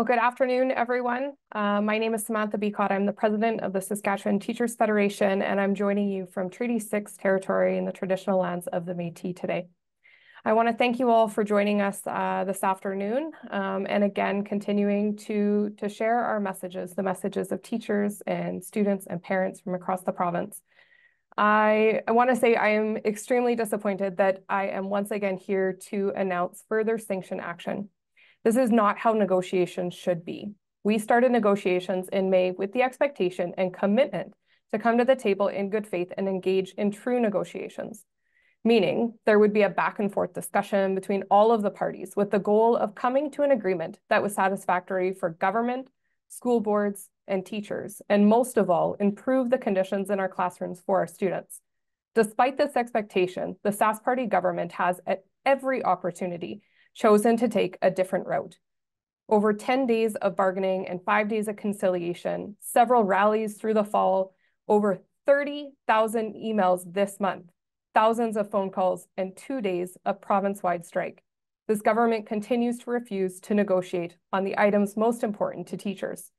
Well, good afternoon, everyone. Uh, my name is Samantha Becotte. I'm the president of the Saskatchewan Teachers Federation, and I'm joining you from Treaty 6 territory in the traditional lands of the Métis today. I want to thank you all for joining us uh, this afternoon, um, and again, continuing to, to share our messages, the messages of teachers and students and parents from across the province. I, I want to say I am extremely disappointed that I am once again here to announce further sanction action this is not how negotiations should be. We started negotiations in May with the expectation and commitment to come to the table in good faith and engage in true negotiations, meaning there would be a back and forth discussion between all of the parties with the goal of coming to an agreement that was satisfactory for government, school boards, and teachers, and most of all, improve the conditions in our classrooms for our students. Despite this expectation, the Sask Party government has at every opportunity chosen to take a different route. Over 10 days of bargaining and five days of conciliation, several rallies through the fall, over 30,000 emails this month, thousands of phone calls, and two days of province-wide strike. This government continues to refuse to negotiate on the items most important to teachers.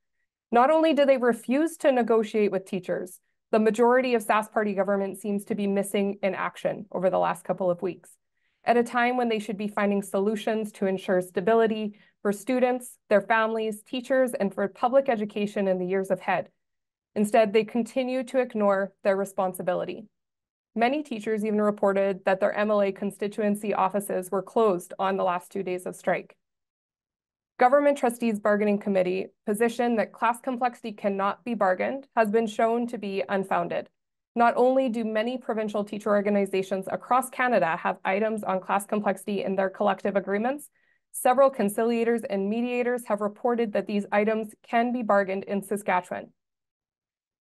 Not only do they refuse to negotiate with teachers, the majority of Sask Party government seems to be missing in action over the last couple of weeks at a time when they should be finding solutions to ensure stability for students, their families, teachers, and for public education in the years ahead. Instead, they continue to ignore their responsibility. Many teachers even reported that their MLA constituency offices were closed on the last two days of strike. Government Trustees Bargaining Committee position that class complexity cannot be bargained has been shown to be unfounded. Not only do many provincial teacher organizations across Canada have items on class complexity in their collective agreements, several conciliators and mediators have reported that these items can be bargained in Saskatchewan.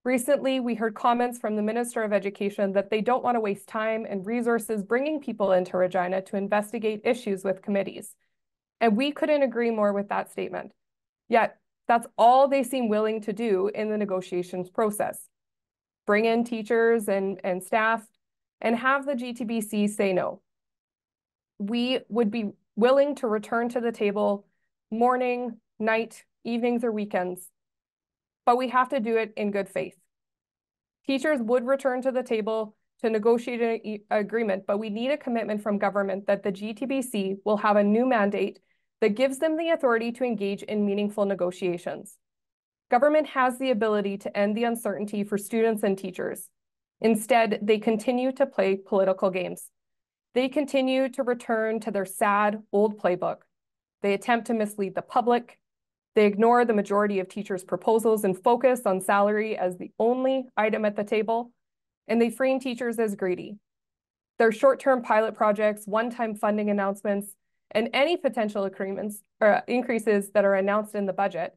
Recently, we heard comments from the Minister of Education that they don't want to waste time and resources bringing people into Regina to investigate issues with committees. And we couldn't agree more with that statement. Yet, that's all they seem willing to do in the negotiations process bring in teachers and, and staff, and have the GTBC say no. We would be willing to return to the table morning, night, evenings, or weekends, but we have to do it in good faith. Teachers would return to the table to negotiate an agreement, but we need a commitment from government that the GTBC will have a new mandate that gives them the authority to engage in meaningful negotiations. Government has the ability to end the uncertainty for students and teachers. Instead, they continue to play political games. They continue to return to their sad old playbook. They attempt to mislead the public. They ignore the majority of teachers' proposals and focus on salary as the only item at the table. And they frame teachers as greedy. Their short-term pilot projects, one-time funding announcements, and any potential agreements or uh, increases that are announced in the budget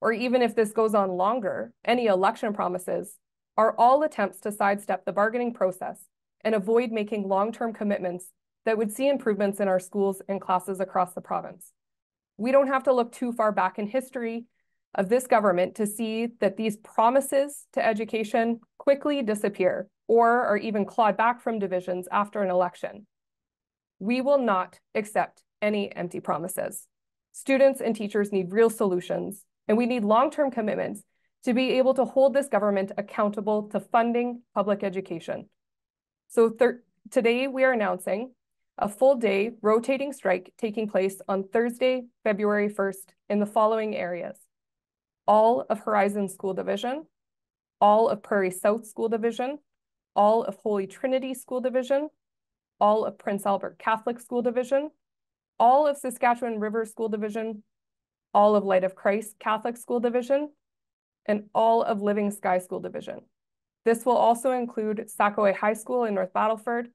or even if this goes on longer, any election promises, are all attempts to sidestep the bargaining process and avoid making long-term commitments that would see improvements in our schools and classes across the province. We don't have to look too far back in history of this government to see that these promises to education quickly disappear or are even clawed back from divisions after an election. We will not accept any empty promises. Students and teachers need real solutions and we need long-term commitments to be able to hold this government accountable to funding public education. So today we are announcing a full day rotating strike taking place on Thursday, February 1st in the following areas. All of Horizon School Division, all of Prairie South School Division, all of Holy Trinity School Division, all of Prince Albert Catholic School Division, all of Saskatchewan River School Division, all of Light of Christ Catholic School Division, and all of Living Sky School Division. This will also include Sakewew High School in North Battleford,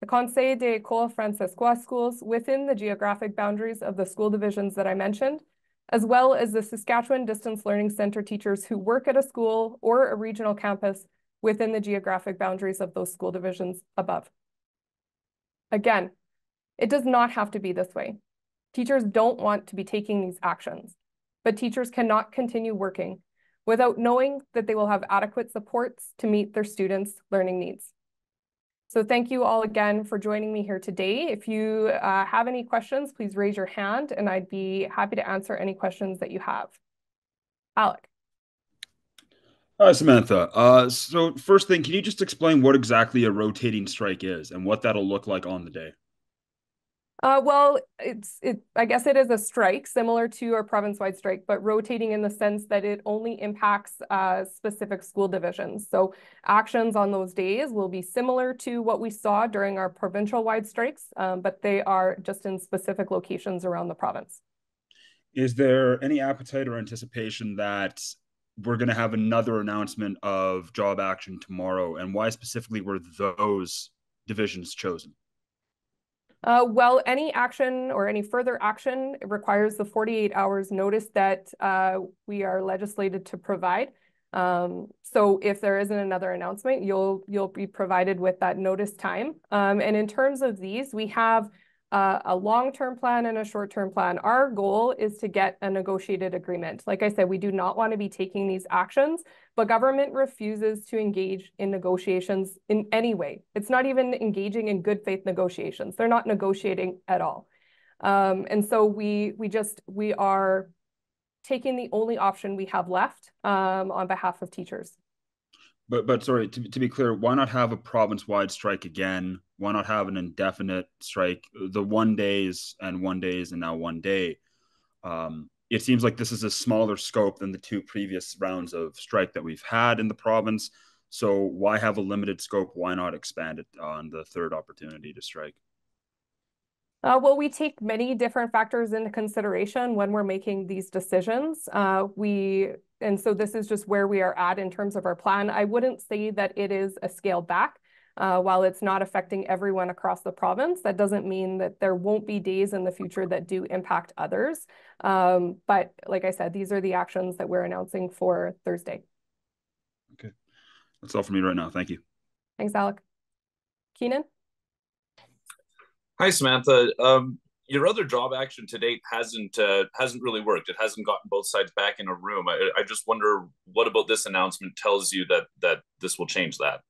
the Conseil des Écoles Fransaskoises schools within the geographic boundaries of the school divisions that I mentioned, as well as the Saskatchewan Distance Learning Center teachers who work at a school or a regional campus within the geographic boundaries of those school divisions above. Again, it does not have to be this way. Teachers don't want to be taking these actions, but teachers cannot continue working without knowing that they will have adequate supports to meet their students' learning needs. So thank you all again for joining me here today. If you uh, have any questions, please raise your hand and I'd be happy to answer any questions that you have. Alec. Hi, Samantha. Uh, so first thing, can you just explain what exactly a rotating strike is and what that'll look like on the day? Uh, well, it's it. I guess it is a strike similar to a province-wide strike, but rotating in the sense that it only impacts uh, specific school divisions. So actions on those days will be similar to what we saw during our provincial-wide strikes, um, but they are just in specific locations around the province. Is there any appetite or anticipation that we're going to have another announcement of job action tomorrow, and why specifically were those divisions chosen? Uh, well, any action or any further action requires the 48 hours notice that uh, we are legislated to provide. Um, so if there isn't another announcement, you'll you'll be provided with that notice time. Um, and in terms of these, we have uh, a long-term plan and a short-term plan. Our goal is to get a negotiated agreement. Like I said, we do not want to be taking these actions, but government refuses to engage in negotiations in any way. It's not even engaging in good faith negotiations. They're not negotiating at all. Um, and so we we just we are taking the only option we have left um, on behalf of teachers. But but sorry to, to be clear, why not have a province wide strike again? Why not have an indefinite strike? The one days and one days and now one day. Um, it seems like this is a smaller scope than the two previous rounds of strike that we've had in the province. So why have a limited scope? Why not expand it on the third opportunity to strike? Uh, well, we take many different factors into consideration when we're making these decisions. Uh, we and so this is just where we are at in terms of our plan. I wouldn't say that it is a scale back. Uh, while it's not affecting everyone across the province, that doesn't mean that there won't be days in the future that do impact others. Um, but like I said, these are the actions that we're announcing for Thursday. Okay. That's all for me right now. Thank you. Thanks, Alec. Keenan? Hi, Samantha. Um, your other job action to date hasn't uh, hasn't really worked. It hasn't gotten both sides back in a room. I, I just wonder what about this announcement tells you that that this will change that.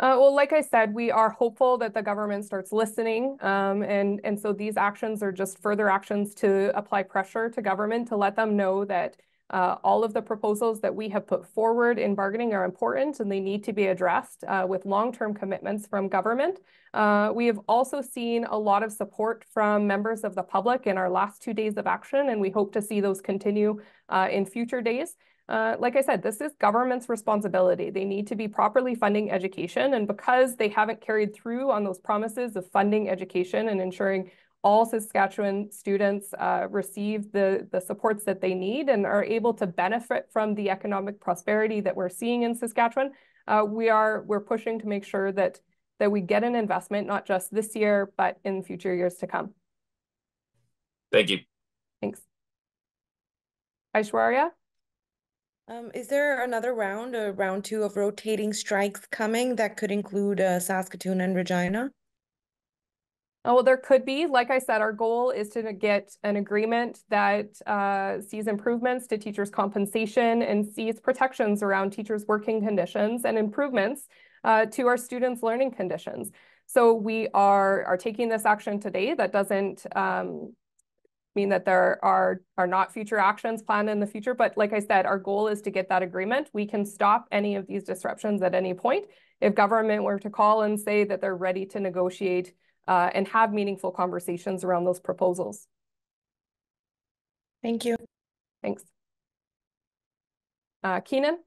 Uh, well, like I said, we are hopeful that the government starts listening, um, and and so these actions are just further actions to apply pressure to government to let them know that uh, all of the proposals that we have put forward in bargaining are important and they need to be addressed uh, with long-term commitments from government. Uh, we have also seen a lot of support from members of the public in our last two days of action, and we hope to see those continue uh, in future days. Uh, like I said, this is government's responsibility. They need to be properly funding education. And because they haven't carried through on those promises of funding education and ensuring all Saskatchewan students uh, receive the, the supports that they need and are able to benefit from the economic prosperity that we're seeing in Saskatchewan. Uh, we are we're pushing to make sure that that we get an investment not just this year but in future years to come. Thank you. Thanks. Aishwarya. Um, is there another round, a round two of rotating strikes coming that could include uh, Saskatoon and Regina? Oh, well, there could be. Like I said, our goal is to get an agreement that uh, sees improvements to teachers' compensation and sees protections around teachers' working conditions and improvements uh, to our students' learning conditions. So we are, are taking this action today. That doesn't um, mean that there are, are not future actions planned in the future. But like I said, our goal is to get that agreement. We can stop any of these disruptions at any point. If government were to call and say that they're ready to negotiate uh, and have meaningful conversations around those proposals. Thank you. Thanks. Uh, Keenan?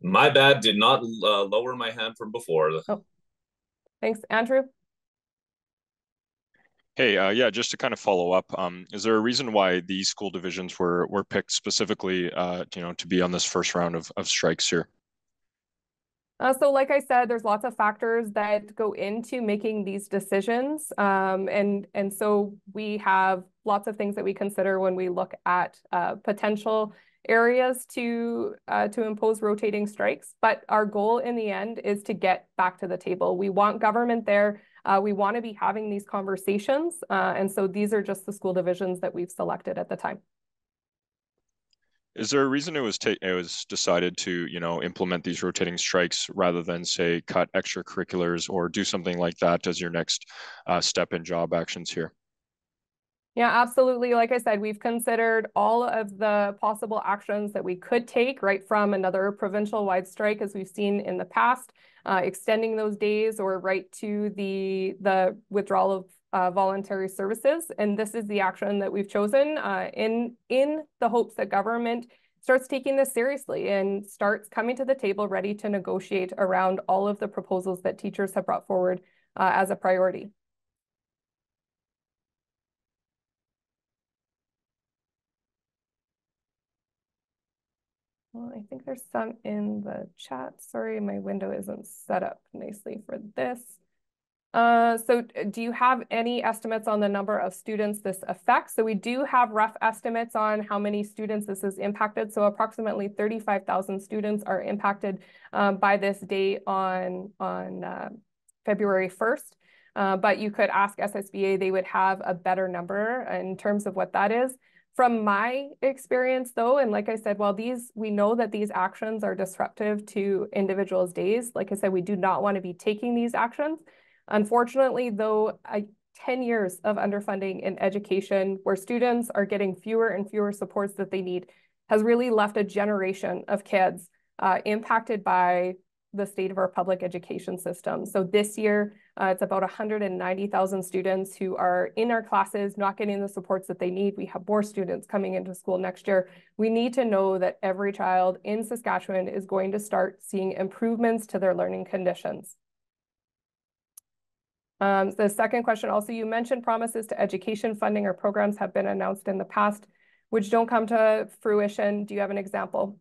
My bad, did not uh, lower my hand from before. Oh. Thanks. Andrew? Hey, uh, yeah, just to kind of follow up, um, is there a reason why these school divisions were were picked specifically, uh, you know, to be on this first round of, of strikes here? Uh, so like I said, there's lots of factors that go into making these decisions. Um, and, and so we have lots of things that we consider when we look at uh, potential areas to, uh, to impose rotating strikes. But our goal in the end is to get back to the table. We want government there. Uh, we want to be having these conversations. Uh, and so these are just the school divisions that we've selected at the time. Is there a reason it was ta- it was decided to you know implement these rotating strikes rather than say cut extracurriculars or do something like that as your next uh, step in job actions here? Yeah, absolutely. Like I said, we've considered all of the possible actions that we could take right from another provincial wide strike as we've seen in the past, uh, extending those days or right to the the withdrawal of uh, voluntary services. And this is the action that we've chosen uh, in, in the hopes that government starts taking this seriously and starts coming to the table ready to negotiate around all of the proposals that teachers have brought forward uh, as a priority. Well, I think there's some in the chat. Sorry, my window isn't set up nicely for this. Uh, so do you have any estimates on the number of students this affects? So we do have rough estimates on how many students this has impacted. So approximately 35,000 students are impacted um, by this date on, on uh, February 1st. Uh, but you could ask SSBA, they would have a better number in terms of what that is. From my experience though, and like I said, while these, we know that these actions are disruptive to individuals' days, like I said, we do not want to be taking these actions. Unfortunately, though, I, 10 years of underfunding in education where students are getting fewer and fewer supports that they need has really left a generation of kids uh, impacted by the state of our public education system. So this year, uh, it's about 190,000 students who are in our classes, not getting the supports that they need. We have more students coming into school next year. We need to know that every child in Saskatchewan is going to start seeing improvements to their learning conditions. Um, the second question also, you mentioned promises to education funding or programs have been announced in the past, which don't come to fruition. Do you have an example?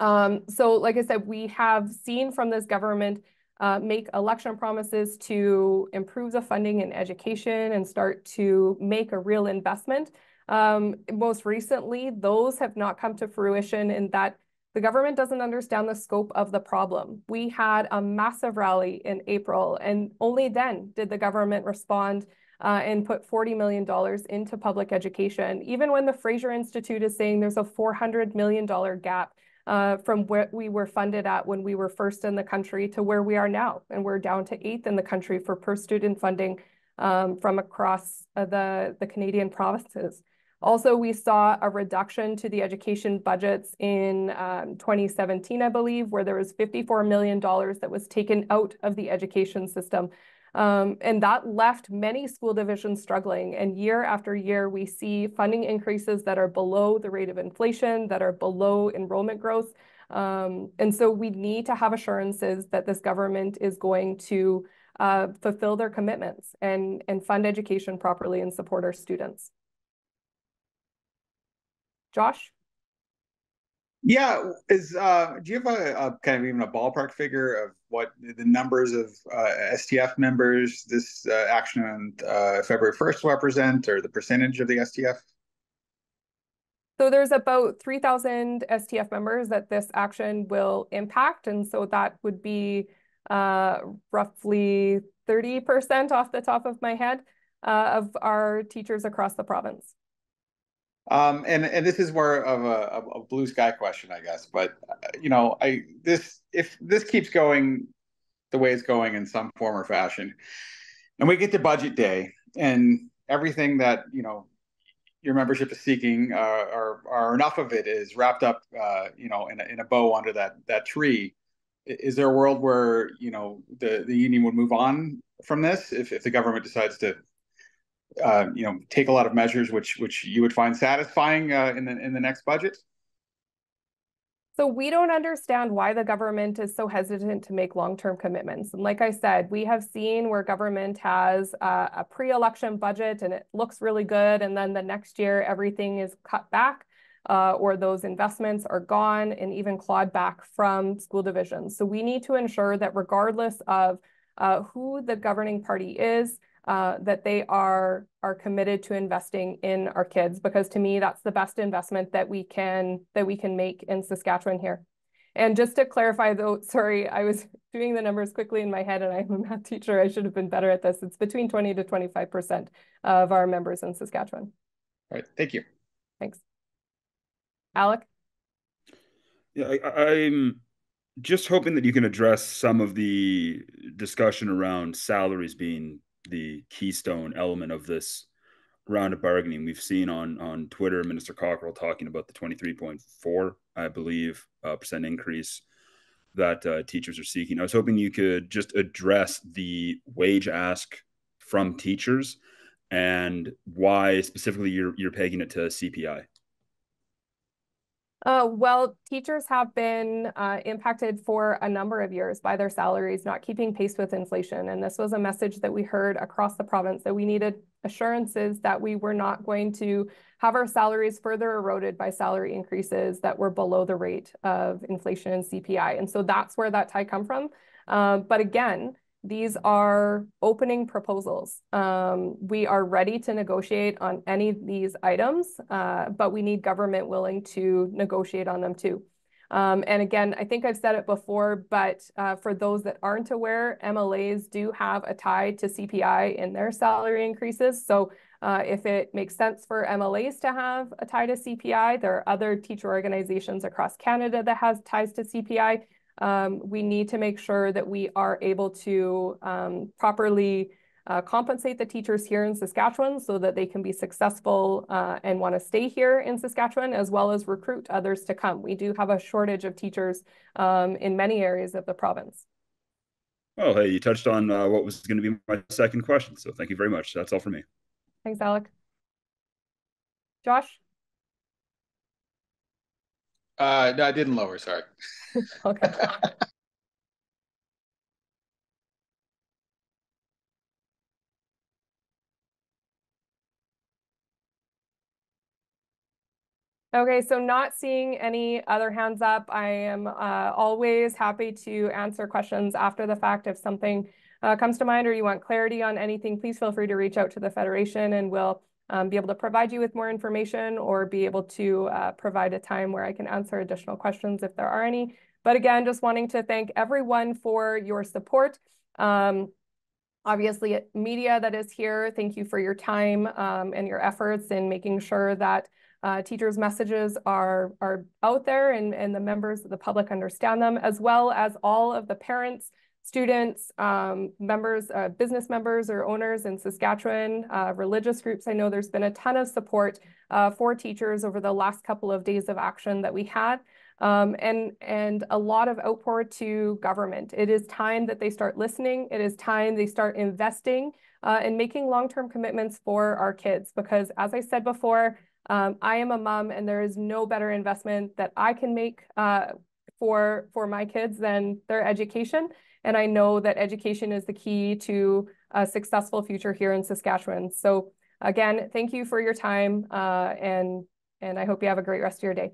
Um, so like I said, we have seen from this government uh, make election promises to improve the funding in education and start to make a real investment. Um, most recently, those have not come to fruition in that the government doesn't understand the scope of the problem. We had a massive rally in April, and only then did the government respond uh, and put $40 million into public education, even when the Fraser Institute is saying there's a $400 million gap uh, from where we were funded at when we were first in the country to where we are now. And we're down to eighth in the country for per student funding um, from across uh, the, the Canadian provinces. Also, we saw a reduction to the education budgets in um, 2017, I believe, where there was $54 million that was taken out of the education system. Um, and that left many school divisions struggling. And year after year, we see funding increases that are below the rate of inflation, that are below enrollment growth. Um, and so we need to have assurances that this government is going to uh, fulfill their commitments and, and fund education properly and support our students. Josh? Yeah, is uh, do you have a, a, kind of even a ballpark figure of what the numbers of uh, STF members this uh, action on uh, February 1st represent, or the percentage of the STF? So there's about 3,000 STF members that this action will impact, and so that would be uh, roughly 30% off the top of my head uh, of our teachers across the province. Um, and and this is more of a, a, blue sky question, I guess. But uh, you know, I this if this keeps going the way it's going in some form or fashion, and we get to budget day, and everything that you know your membership is seeking, uh, or, or enough of it is wrapped up, uh, you know, in a, in a bow under that that tree. Is there a world where you know the the union would move on from this if if the government decides to uh, you know take a lot of measures which which you would find satisfying uh, in the in the next budget? So we don't understand why the government is so hesitant to make long-term commitments. And like I said, we have seen where government has uh, a pre-election budget and it looks really good, and then the next year everything is cut back. Uh, or those investments are gone and even clawed back from school divisions. So we need to ensure that regardless of uh, who the governing party is, uh, that they are are committed to investing in our kids because to me that's the best investment that we can that we can make in Saskatchewan here. And just to clarify though, sorry, I was doing the numbers quickly in my head and I'm a math teacher. I should have been better at this. It's between 20 to 25% of our members in Saskatchewan. All right, thank you. Thanks. Alec? Yeah, I, I'm just hoping that you can address some of the discussion around salaries being the keystone element of this round of bargaining. We've seen on on Twitter Minister Cockrill talking about the 23.4, I believe, uh, percent increase that uh, teachers are seeking. I was hoping you could just address the wage ask from teachers and why specifically you're you're pegging it to CPI. Uh, well, teachers have been uh, impacted for a number of years by their salaries not keeping pace with inflation. And this was a message that we heard across the province that we needed assurances that we were not going to have our salaries further eroded by salary increases that were below the rate of inflation and CPI. And so that's where that tie come from. Uh, but again, these are opening proposals. Um, we are ready to negotiate on any of these items, uh, but we need government willing to negotiate on them too. Um, and again, I think I've said it before, but uh, for those that aren't aware, MLAs do have a tie to CPI in their salary increases. So uh, if it makes sense for MLAs to have a tie to CPI, there are other teacher organizations across Canada that has ties to CPI um, we need to make sure that we are able to um, properly uh, compensate the teachers here in Saskatchewan so that they can be successful uh, and want to stay here in Saskatchewan, as well as recruit others to come. We do have a shortage of teachers um, in many areas of the province. Well, hey, you touched on uh, what was going to be my second question, so thank you very much. That's all for me. Thanks, Alec. Josh? Uh, no, I didn't lower, sorry. Okay. Okay, so not seeing any other hands up. I am uh, always happy to answer questions after the fact. If something uh, comes to mind or you want clarity on anything, please feel free to reach out to the Federation and we'll um, be able to provide you with more information or be able to uh, provide a time where I can answer additional questions if there are any. But again, just wanting to thank everyone for your support. Um, obviously, media that is here, thank you for your time um, and your efforts in making sure that uh, teachers' messages are, are out there and, and the members of the public understand them, as well as all of the parents, students, um, members, uh, business members or owners in Saskatchewan, uh, religious groups. I know there's been a ton of support uh, for teachers over the last couple of days of action that we had. Um, and, and a lot of outpour to government. It is time that they start listening. It is time they start investing uh, and making long-term commitments for our kids. Because as I said before, um, I am a mom and there is no better investment that I can make uh, for, for my kids than their education. And I know that education is the key to a successful future here in Saskatchewan. So again, thank you for your time uh, and, and I hope you have a great rest of your day.